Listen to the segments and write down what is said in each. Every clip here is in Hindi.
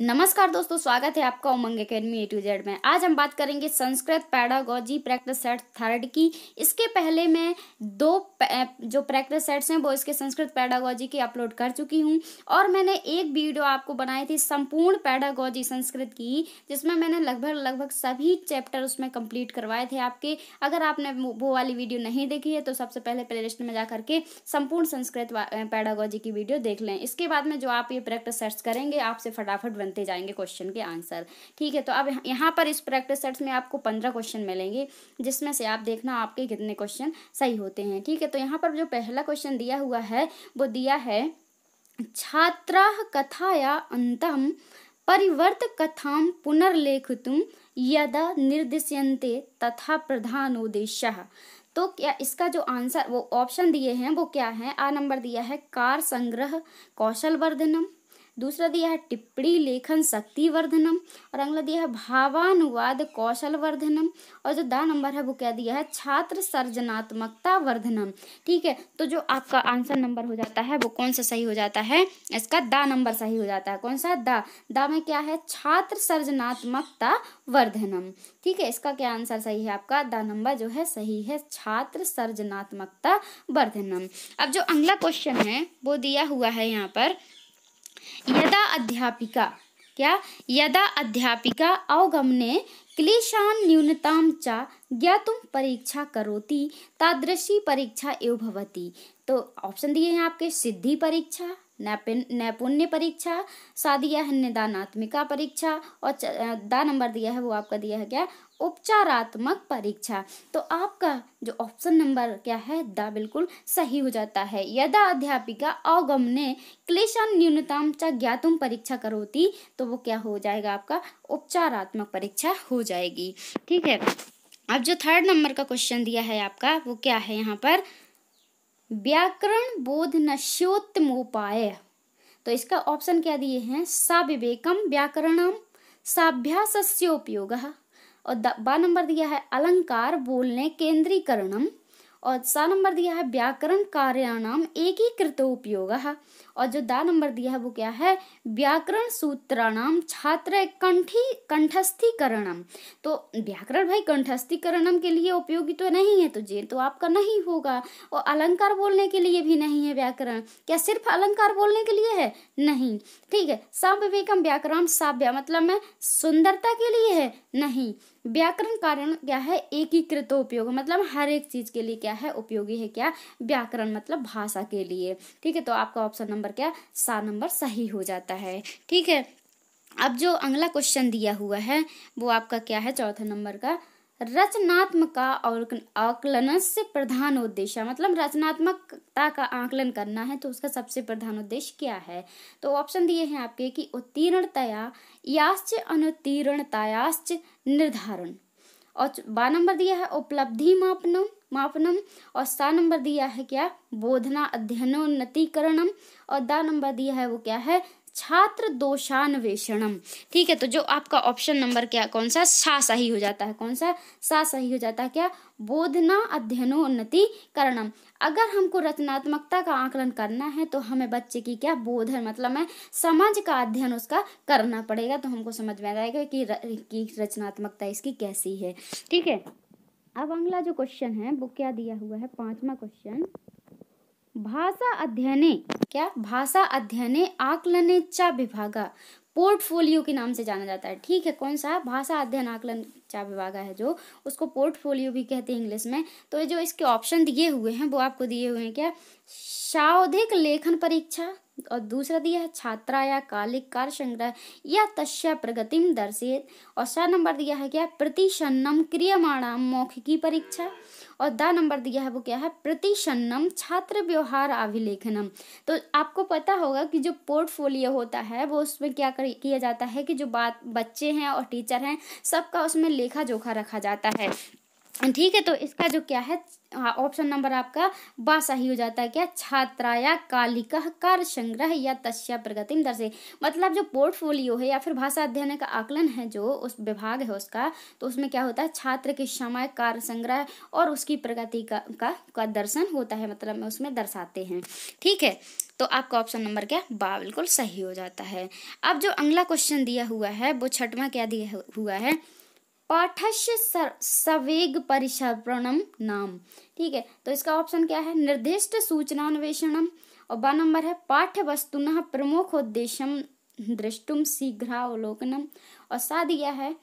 नमस्कार दोस्तों, स्वागत है आपका Umang academy A to Z में। आज हम बात करेंगे Sanskrit pedagogy practice set third की। इसके पहले मैं दो जो प्रैक्टिस सेट्स हैं, वो इसके संस्कृत पैडागोजी की अपलोड कर चुकी हूँ। और मैंने एक वीडियो आपको बनाई थी संपूर्ण पैडागोजी संस्कृत की, जिसमें मैंने लगभग लगभग सभी चैप्टर उसमें कंप्लीट करवाए थे आपके। अगर आपने वो वाली वीडियो नहीं देखी है तो सबसे पहले प्ले लिस्ट में जा करके संपूर्ण संस्कृत पैडागोजी की वीडियो देख लें। इसके बाद में जो आप ये प्रैक्टिस सेट्स करेंगे, आपसे फटाफट बनते जाएँगे क्वेश्चन के आंसर ठीक है तो अब यहाँ पर इस प्रैक्टिस सेट्स में आपको पंद्रह क्वेश्चन मिलेंगे, जिसमें से आप देखना आपके कितने क्वेश्चन सही होते हैं। ठीक है तो यहाँ पर जो पहला क्वेश्चन दिया हुआ है, वो दिया है, छात्रा कथाया अंतम परिवर्त कथां पुनर्लेखितुं यदा निर्दिश्यन्ते तथा प्रधानोद्देश्य। तो क्या इसका जो आंसर वो ऑप्शन दिए हैं, वो क्या है? आ नंबर दिया है, कार संग्रह कौशल वर्धनम दूसरा दिया है टिप्पणी लेखन शक्ति वर्धनम और अगला दिया है भावानुवाद कौशल वर्धनम और जो दा नंबर है वो क्या दिया है? छात्र सर्जनात्मकता वर्धनम। ठीक है तो जो आपका आंसर नंबर हो जाता है वो कौन सा सही हो जाता है? इसका दा नंबर सही हो जाता है। कौन सा? दा। दा में क्या है? छात्र सर्जनात्मकता वर्धनम। ठीक है, इसका क्या आंसर सही है आपका? दा नंबर जो है सही है, छात्र सर्जनात्मकता वर्धनम। अब जो अगला क्वेश्चन है, वो दिया हुआ है यहाँ पर यदा अध्यापिका, क्या? यदा अध्यापिका अवगमने क्लेशान न्यूनताम च ज्ञातुम परीक्षा करोति, तादृशी परीक्षा एव भवति। तो ऑप्शन दिए हैं आपके, सिद्धि परीक्षा नैपुण्य परीक्षा सा दिया है निदानात्मिका परीक्षा और दा नंबर दिया है, वो आपका दिया है क्या? उपचारात्मक परीक्षा। तो आपका जो ऑप्शन नंबर क्या है? द बिल्कुल सही हो जाता है। यदा अध्यापिका अवगमने क्लेशन न्यूनतम च ज्ञातुम परीक्षा करोती तो वो क्या हो जाएगा आपका? उपचारात्मक परीक्षा हो जाएगी। ठीक है? अब जो थर्ड नंबर का क्वेश्चन दिया है आपका, वो क्या है यहाँ पर? व्याकरण बोध नश्योत्तमोपाय तो इसका ऑप्शन क्या दिए हैं? सा विवेकम व्याकरणम साभ्यासस्योपयोग। और बा नंबर दिया है अलंकार बोलने केंद्रीकरणम, और सा नंबर दिया है व्याकरण कार्याणाम एकीकृत उपयोग, और जो दा नंबर दिया है वो क्या है? व्याकरण सूत्राणाम छात्र कंठी, कंठस्थीकरणम। तो व्याकरण भाई कंठस्थीकरणम के लिए उपयोगी तो नहीं है तो जे तो आपका नहीं होगा। और अलंकार बोलने के लिए भी नहीं है व्याकरण। क्या सिर्फ़ अलंकार बोलने के लिए है? नहीं। ठीक है सविवेकम व्याकरण साव्या मतलब सुंदरता के लिए है? नहीं। व्याकरण कारण क्या है? एकीकृत उपयोग। मतलब हर एक चीज़ के लिए क्या है? उपयोगी है क्या? व्याकरण मतलब भाषा के लिए। ठीक है तो आपका ऑप्शन नंबर क्या? सात नंबर सही हो जाता है। ठीक है, अब जो अगला क्वेश्चन दिया हुआ है, वो आपका क्या है? चौथा नंबर का रचनात्मक और आकलन से प्रधान उद्देश्य मतलब रचनात्मकता का आकलन करना है तो उसका सबसे प्रधान उद्देश्य क्या है? तो ऑप्शन दिए हैं आपके कि उत्तीर्णतया याश्च अनुत्तीर्णतायाश्च निर्धारण। और बा नंबर दिया है उपलब्धि मापनम मापनम। और सात नंबर दिया है क्या? बोधना अध्ययनोन्नतिकरणम। और दा नंबर दिया है वो क्या है? छात्र दोषान्वेषणम। ठीक है तो जो आपका ऑप्शन नंबर क्या कौन सा? सा सही हो जाता है। कौन सा? सा सही हो जाता है क्या? बोधना अध्ययनोन्नति करणम। अगर हमको रचनात्मकता का आकलन करना है तो हमें बच्चे की क्या? बोधन मतलब है समझ का अध्ययन उसका करना पड़ेगा तो हमको समझ में आ जाएगा कि, र, कि रचनात्मकता इसकी कैसी है। ठीक है अब अगला जो क्वेश्चन है वो क्या दिया हुआ है? पांचवा क्वेश्चन भाषा अध्ययने, क्या? भाषा अध्ययने आकलने चा विभागा। पोर्टफोलियो के नाम से जाना जाता है। ठीक है, कौन सा? भाषा अध्ययन आकलन चा विभागा है जो। उसको पोर्टफोलियो भी कहते हैं इंग्लिश में। तो ये जो इसके ऑप्शन दिए हुए हैं, वो आपको दिए हुए हैं क्या? शावधिक लेखन परीक्षा। और दूसरा दिया है, छात्रा या कालिक कार्य संग्रह या तस्या प्रगतिम दर्शित और सा नंबर दिया है क्या? प्रतिशन्नम क्रियमाणाम मौखिकी परीक्षा। और दा नंबर दिया है वो क्या है? प्रतिशन्नम छात्र व्यवहार अभिलेखनम। तो आपको पता होगा कि जो पोर्टफोलियो होता है, वो उसमें क्या किया जाता है कि जो बात, बच्चे हैं और टीचर हैं, सबका उसमें लेखा जोखा रखा जाता है। ठीक है तो इसका जो क्या है ऑप्शन नंबर आपका बा सही हो जाता है क्या? छात्राया कालिका कार्य संग्रह या तस्या प्रगति दर्शे। मतलब जो पोर्टफोलियो है या फिर भाषा अध्ययन का आकलन है जो उस विभाग है उसका तो उसमें क्या होता है? छात्र के समय कार्य संग्रह और उसकी प्रगति का, का का दर्शन होता है मतलब उसमें दर्शाते हैं। ठीक है तो आपका ऑप्शन नंबर क्या? बा बिल्कुल सही हो जाता है। अब जो अगला क्वेश्चन दिया हुआ है वो छठवा क्या दिया हुआ है? पाठस्य सवेग परिसर्पणम नाम। ठीक है तो इसका ऑप्शन क्या है? निर्दिष्ट सूचनान्वेषणम और ब नंबर है पाठ्य वस्तुन प्रमुख उद्देश्य दृष्टुम शीघ्रावलोकनम और साथ दिया है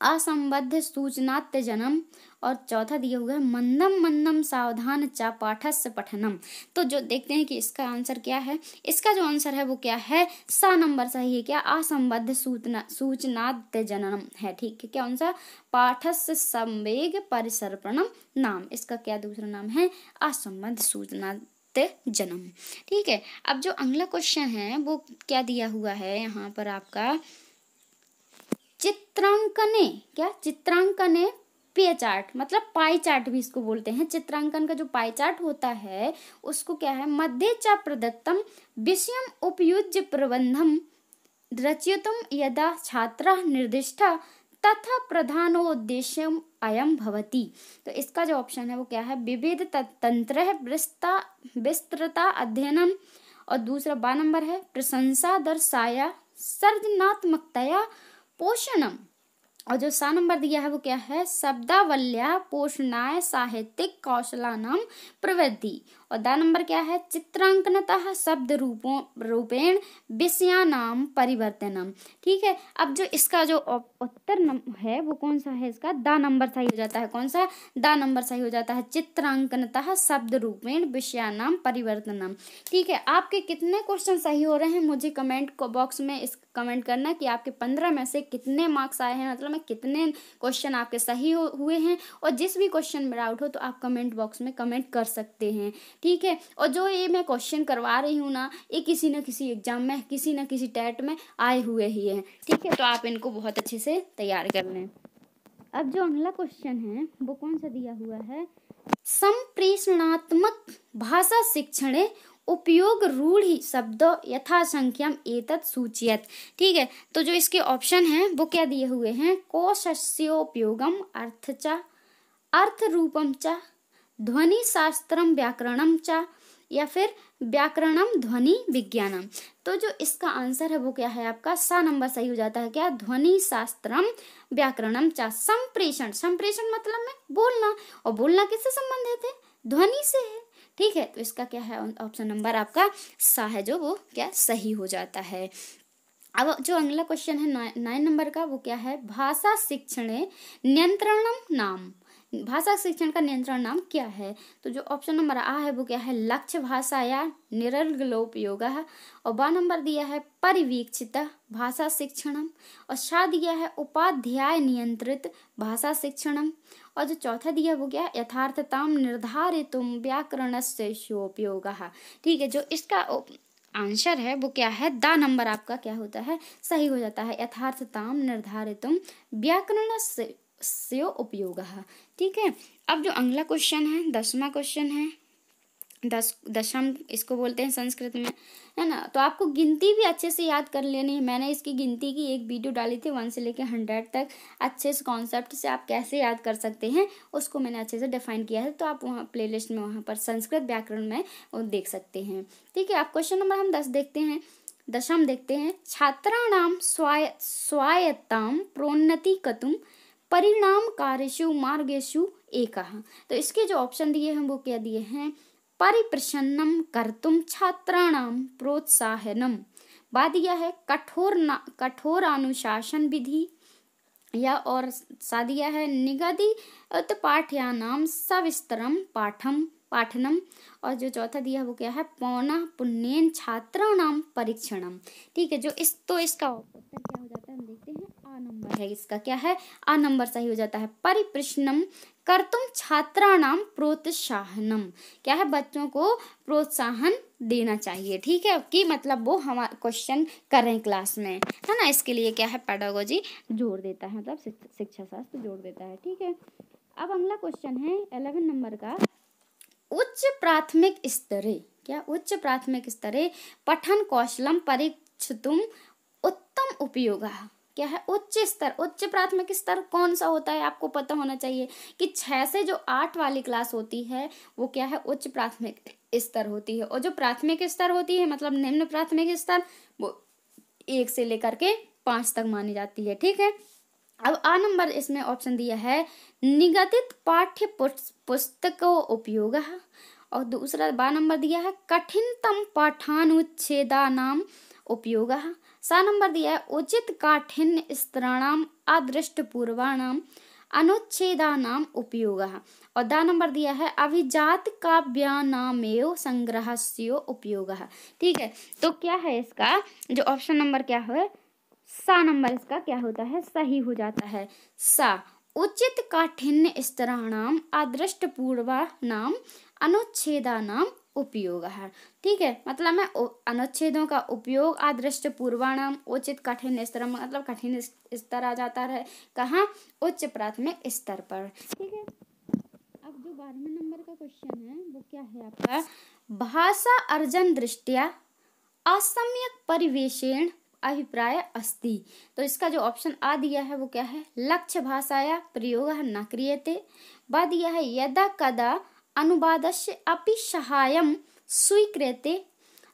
असंबद्ध सूचनात्य जन्म और चौथा दिया हुआ है मंदम मंदम सावधान चा पाठस्य पठनम। तो जो देखते हैं कि इसका आंसर क्या है, इसका जो आंसर है वो क्या है? सा नंबर सही है क्या? असंबद्ध सूचना, सूचनात्य जननम है, ठीक है? क्या आंसर? पाठस्य संवेग परिसर्पणम नाम। इसका क्या दूसरा नाम है? असंबद्ध सूचना जन्म। ठीक है? अब जो अगला क्वेश्चन है, वो क्या दिया हुआ है यहाँ पर आपका? चित्रांकने, क्या? चित्रांकने पे चार्ट मतलब पाई चार्ट भी इसको बोलते हैं। चित्रांकन का जो पाई चार्ट होता है, उसको क्या है? मध्य चा प्रदत्तम विषयम उपयुज्य प्रबंधम रचितम यदा छात्र निर्दिष्ट तथा प्रधानोद्देश्य अयम भवती। तो इसका जो ऑप्शन है, वो क्या है? विविध तंत्र विस्ता विस्तृता अध्ययनम। और दूसरा बा नंबर है प्रशंसा दर्शाया सर्जनात्मकतया पोषणम। और जो सा नंबर दिया है वो क्या है? शब्दावल्या पोषणाय साहित्यिक कौशलानाम प्रवृत्ति। और दा नंबर क्या है? चित्रांकनतः शब्द रूपों, रूपेण विषयानाम परिवर्तनम। ठीक है? अब जो इसका जो उत्तर है, वो कौन सा है इसका? द नंबर सही हो जाता है। कौन सा? द नंबर सही हो जाता है। चित्रांकनतः शब्द रूपेण विषयानाम परिवर्तनम। ठीक है? आपके कितने क्वेश्चन सही हो रहे हैं? मुझे कमेंट बॉक्स में इस, कमेंट करना कि आपके पंद्रह में से कितने मार्क्स आए हैं? मतलब में कितने क्वेश्चन आपके सही हुए हैं? और जिस भी क्वेश्चन में डाउट हो तो आप कमेंट बॉक्स में कमेंट कर सकते हैं। ठीक है? और जो ये मैं क्वेश्चन करवा रही हूँ ना, ये किसी न किसी एग्ज़ाम में, किसी न किसी टेट में आए हुए ही हैं। ठीक है? तो आप इनको बहुत अच्छे से तैयार कर लें। अब जो अगला क्वेश्चन है, वो कौन सा दिया हुआ है? संप्रेषणात्मक भाषा शिक्षण उपयोग रूढ़ी शब्द यथा संख्या एतत् सूचियत। ठीक है? तो जो इसके ऑप्शन है, वो क्या दिए हुए हैं? कोशस्योपयोगम अर्थ चा, अर्थ रूपम चा ध्वनि शास्त्रम व्याकरणम चा, या फिर व्याकरणम ध्वनि विज्ञानम। तो जो इसका आंसर है वो क्या है आपका? सा नंबर सही हो जाता है क्या? ध्वनि शास्त्रम व्याकरणम चा। संप्रेषण। संप्रेषण मतलब में बोलना। और बोलना किससे संबंधित है? ध्वनि से है। ठीक है तो इसका क्या है? ऑप्शन नंबर आपका सा है, जो वो क्या सही हो जाता है। अब जो अगला क्वेश्चन है, नाइन नंबर का, वो क्या है? भाषा शिक्षण नियंत्रणम नाम। भाषा शिक्षण का नियंत्रण नाम क्या है? तो जो ऑप्शन नंबर आ है, वो क्या है? लक्ष्य भाषा या निरर्गलोपयोग और बा नंबर दिया है, परिवीक्षित भाषा शिक्षणम। और शा दिया है, उपाध्याय नियंत्रित भाषा शिक्षणम। और जो चौथा दिया वो क्या यथार्थताम निर्धारित व्याकरण से उपयोग ठीक है, जो इसका आंसर है, वो क्या है? दा नंबर आपका क्या होता है? सही हो जाता है। यथार्थताम निर्धारित व्याकरण से से उपयोग। ठीक है? अब जो अगला क्वेश्चन है, दसवा क्वेश्चन है, दस, दशम इसको बोलते हैं संस्कृत में, है ना? तो आपको गिनती भी अच्छे से याद कर लेनी है। मैंने इसकी गिनती की, एक वीडियो डाली थी वन से लेकर हंड्रेड तक। अच्छे से कॉन्सेप्ट से आप कैसे याद कर सकते हैं, उसको मैंने अच्छे से डिफाइन किया है तो आप वहाँ प्लेलिस्ट में, वहाँ पर संस्कृत व्याकरण में वो देख सकते हैं। ठीक है? आप क्वेश्चन नंबर हम दस देखते हैं। दशम देखते हैं। छात्राणाम स्वाय स्वायत्ताम प्रोन्नति कतुम परिणाम कार्यशु मार्गेशु एक। तो इसके जो ऑप्शन दिए हैं, वो क्या दिए हैं? परिप्रसन्नम कर्तुम छात्राणाम प्रोत्साहनम बाद दिया है, कठोर कठोर अनुशासन विधि। या और सा दिया है निगदी पाठ्यानाम सविस्तरम पाठम पाठनम और जो चौथा दिया है, वो क्या है? पौना पुण्यन छात्राणाम परीक्षणम ठीक है, जो इस तो इसका उत्तर क्या हो जाता है हम देखते हैं आ नंबर है इसका क्या है? आ नंबर सही हो जाता है। परिप्रश्नम कर तुम छात्राणाम प्रोत्साहनम। क्या है? बच्चों को प्रोत्साहन देना चाहिए। ठीक है? कि मतलब वो हमारा क्वेश्चन कर रहे हैं क्लास में। है ना? इसके लिए क्या है? पैडागोजी जोड़ देता है। मतलब शिक्षा शास्त्र जोड़ देता है। ठीक है? अब अगला क्वेश्चन है एलेवन नंबर का। उच्च प्राथमिक स्तरे। क्या उच्च प्राथमिक स्तरे? पठन कौशलम परीक्षितुम उत्तम उपयोग। क्या है? उच्च स्तर, उच्च प्राथमिक स्तर कौन सा होता है आपको पता होना चाहिए कि छह से जो आठ वाली क्लास होती है, वो क्या है? उच्च प्राथमिक स्तर होती है। और जो प्राथमिक स्तर होती है मतलब निम्न प्राथमिक स्तर, वो एक से लेकर के पाँच तक मानी जाती है, ठीक है? अब आ नंबर इसमें ऑप्शन दिया है, निगदित पाठ्य पुस्तकों उपयोग। और दूसरा बा नंबर दिया है, कठिनतम पाठानुच्छेदा नाम उपयोग। सा नंबर दिया है, उचित काठिन्य स्त्राणाम अदृष्ट पूर्वाणाम अनुच्छेदानाम उपयोग। और दा नंबर दिया है, अभिजात काव्यानामेव संग्रह उपयोग। ठीक है तो क्या है इसका, जो ऑप्शन नंबर क्या है, सा नंबर इसका क्या होता है, सही हो जाता है। सा, उचित काठिन्य स्तराणाम अदृष्ट पूर्वा नाम अनुच्छेदा नाम उपयोग है। ठीक है? मतलब मैं अनुच्छेदों का उपयोग अदृष्ट पूर्वाणाम, उचित कठिन स्तर मतलब कठिन स्तर आ जाता है कहाँ, उच्च प्राथमिक स्तर पर। ठीक है? अब जो बारहवें नंबर का क्वेश्चन है, वो क्या है आपका? भाषा अर्जन दृष्टिया, असम्यक परिवेशेण अभिप्राय अस्ति। तो इसका जो ऑप्शन आ दिया है, वो क्या है? लक्ष्य भाषाया प्रयोग न क्रियते। बा दिया है, यदा कदा अनुवादस्य अपि सहायम स्वीकृते।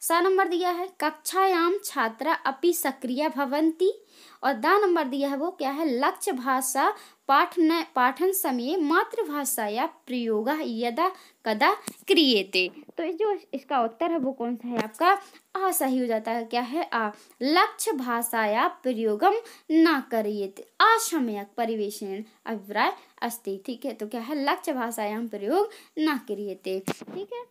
सा नंबर दिया है कक्षायाम छात्रा अपि सक्रिय भवंती और दा नंबर दिया है वो क्या है, लक्ष्य भाषा पाठन पाठन समय मातृभाषा या प्रयोग यदा कदा क्रिएते तो जो इसका उत्तर है वो कौन सा है आपका? आ सही हो जाता है। क्या है? आ लक्ष्य भाषा या प्रयोगम न करिए असमयक परिवेशन अभिप्राय अस्ति। ठीक है? तो क्या है? लक्ष्य भाषायाम प्रयोग न करिए ठीक है?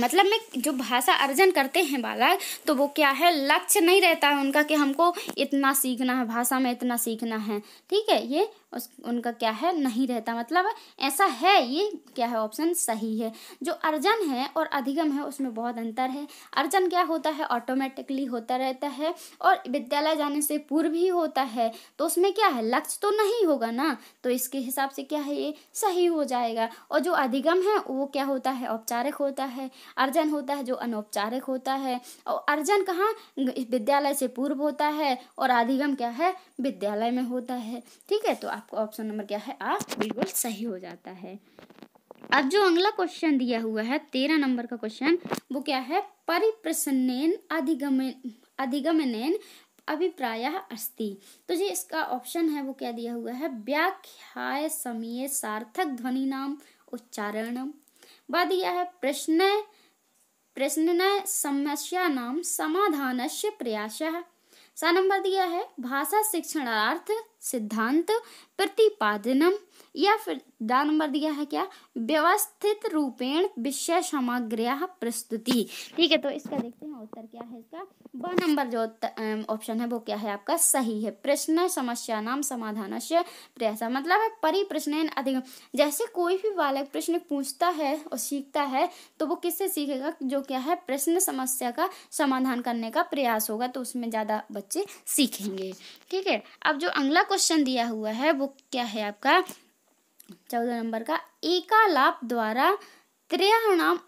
मतलब में जो भाषा अर्जन करते हैं बालक तो वो क्या है? लक्ष्य नहीं रहता है उनका कि हमको इतना सीखना है, भाषा में इतना सीखना है। ठीक है? ये उस, उनका क्या है? नहीं रहता। मतलब ऐसा है, ये क्या है? ऑप्शन सही है। जो अर्जन है और अधिगम है, उसमें बहुत अंतर है। अर्जन क्या होता है? ऑटोमेटिकली होता रहता है और विद्यालय जाने से पूर्व ही होता है। तो उसमें क्या है? लक्ष्य तो नहीं होगा ना? तो इसके हिसाब से क्या है? ये सही हो जाएगा। और जो अधिगम है, वो क्या होता है? औपचारिक होता है। अर्जन होता है जो अनौपचारिक होता है। और अर्जन कहाँ? विद्यालय से पूर्व होता है और अधिगम क्या है? विद्यालय में होता है। ठीक है तो आप आपको ऑप्शन नंबर क्या है? आ बिल्कुल सही हो जाता है। अब जो अगला क्वेश्चन दिया हुआ है, तेरह नंबर का क्वेश्चन वो क्या है? परिप्रसन्नेन अधिगमन अधिगमनेन अभिप्राय अस्ति। तो जी, इसका ऑप्शन है, वो क्या दिया हुआ है? व्याख्या समय सार्थक ध्वनि नाम उच्चारण बाद दिया है, प्रश्न प्रश्न समस्या नाम समाधान से प्रयास। सा नंबर दिया है, भाषा शिक्षणार्थ सिद्धांत प्रतिपादनम, या फिर दा नंबर दिया है क्या? व्यवस्थित रूपेण विषय सामग्रिया प्रस्तुति। ठीक है तो इसका देखते हैं उत्तर क्या है इसका? ब नंबर जो ऑप्शन है, वो क्या है आपका? सही है। प्रश्न समस्या नाम समाधान से प्रयास। मतलब है परि प्रश्न अधिक जैसे कोई भी बालक प्रश्न पूछता है और सीखता है तो वो किससे सीखेगा? जो क्या है, प्रश्न समस्या का समाधान करने का प्रयास होगा तो उसमें ज़्यादा बच्चे सीखेंगे। ठीक है, अब जो अगला क्वेश्चन दिया हुआ है, वो क्या है आपका? चौदह नंबर का, एकालाप द्वारा त्रयाणाम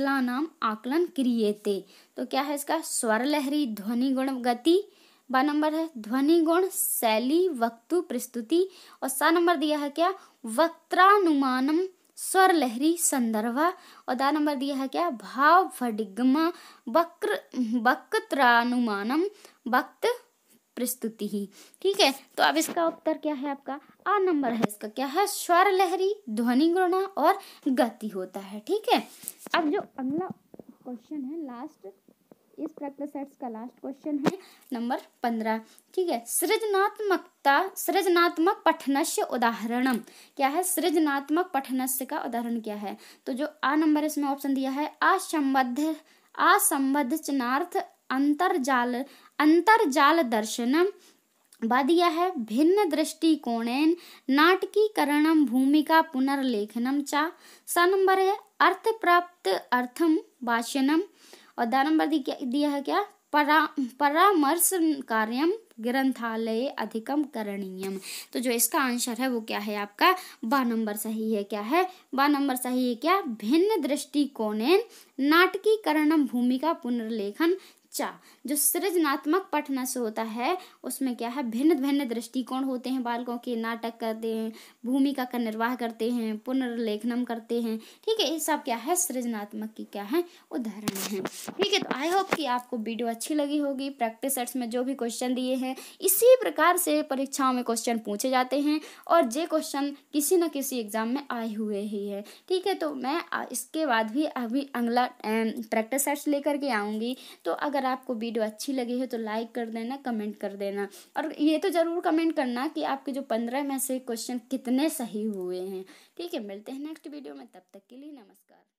नाम आकलन क्रियते। तो क्या है इसका? स्वर लहरी ध्वनि गुण गति। बा नंबर है ध्वनि गुण शैली, वक्तु प्रस्तुति। और सा नंबर दिया है क्या? वक्त्रानुमानम स्वर लहरी संदर्भ। और दा नंबर दिया है क्या? भाव फडिगमा वक्र, वक्त्रानुमानम, वक्त प्रस्तुति ही। ठीक है तो अब इसका उत्तर क्या है आपका? आ नंबर है इसका। क्या है? स्वर लहरी, ध्वनि गुणा और गति होता है। ठीक है, अब जो अगला क्वेश्चन है लास्ट इस प्रैक्टिस सेट्स का लास्ट क्वेश्चन है, नंबर पंद्रह। ठीक है, सृजनात्मकता, सृजनात्मक पठनस्य उदाहरणम। क्या है? सृजनात्मक पठनस्य का उदाहरण क्या है? तो जो आ नंबर इसमें ऑप्शन दिया है असंबद्ध असंबद्ध चिनार्थ अंतरजाल अंतरजाल दर्शनम। दिया है, भिन्न दृष्टिकोणेन नाटकीकरणम भूमिका पुनर्लेखनम चा। स नंबर है, अर्थ प्राप्त अर्थम भाषणम। और द नंबर दिया है क्या? परा, परामर्श कार्यम ग्रंथालय अधिकम करणीयम। तो जो इसका आंसर है वो क्या है आपका? बा नंबर सही है क्या है? बा नंबर सही है क्या? भिन्न दृष्टिकोण नाटकीकरणम भूमिका पुनर्लेखन चा जो सृजनात्मक पठन से होता है, उसमें क्या है भिन्न भिन्न दृष्टिकोण होते हैं बालकों के, नाटक करते हैं, भूमिका का निर्वाह करते हैं, पुनर्लेखनम करते हैं। ठीक है, ये सब क्या है, सृजनात्मक की क्या है, उदाहरण है। ठीक है तो आई होप कि आपको वीडियो अच्छी लगी होगी। प्रैक्टिस सेट्स में जो भी क्वेश्चन दिए हैं, इसी प्रकार से परीक्षाओं में क्वेश्चन पूछे जाते हैं और जे क्वेश्चन किसी न किसी एग्ज़ाम में आए हुए ही है। ठीक है तो मैं इसके बाद भी अभी अगला प्रैक्टिस सेट्स लेकर के आऊँगी। तो अगर अगर आपको वीडियो अच्छी लगी है तो लाइक कर देना, कमेंट कर देना। और ये तो ज़रूर कमेंट करना कि आपके जो पंद्रह में से क्वेश्चन कितने सही हुए हैं। ठीक है, मिलते हैं नेक्स्ट वीडियो में, तब तक के लिए नमस्कार।